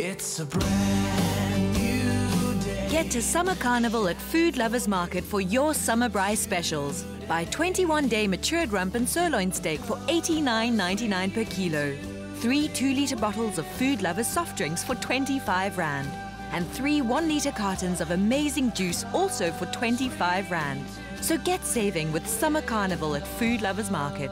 a brand new day. Get to Summer Carnival at Food Lovers Market for your summer braai specials. Buy 21 day matured rump and sirloin steak for $89.99 per kilo. Three 2 litre bottles of Food Lovers soft drinks for 25 Rand. And three 1 litre cartons of amazing juice also for 25 Rand. So get saving with Summer Carnival at Food Lovers Market.